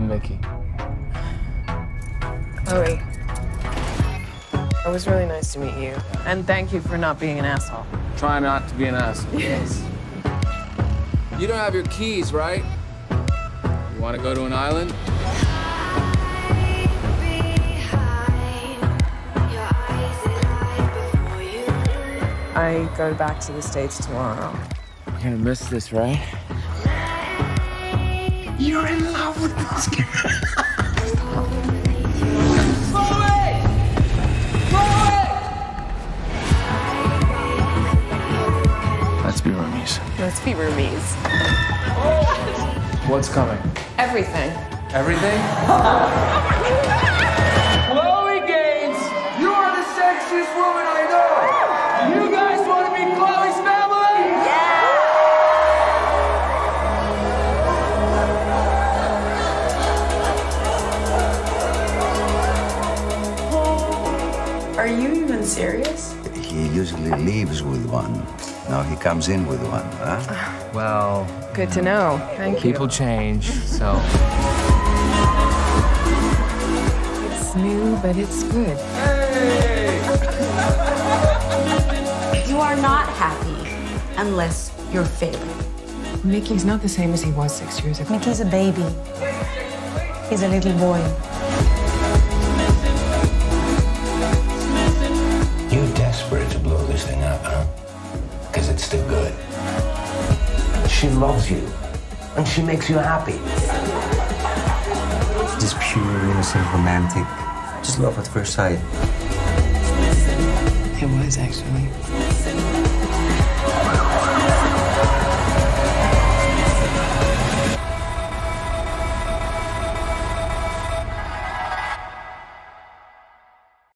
I'm Mickey. Chloe. It was really nice to meet you. And thank you for not being an asshole. Try not to be an asshole. Yes. You don't have your keys, right? You want to go to an island? I go back to the States tomorrow. You're gonna miss this, right? You're in love with this guy. Let's be roomies. Let's be roomies. What's coming? Everything. Everything? Are you even serious? He usually leaves with one. Now he comes in with one, huh? Well, Good to know. Thank you. people change, so. It's new, but it's good. You are not happy unless you're failing. Mickey's not the same as he was six years ago. Mickey's a baby. He's a little boy. Because it's good. She loves you, and she makes you happy. Just pure, innocent, romantic. Just love at first sight. It was actually.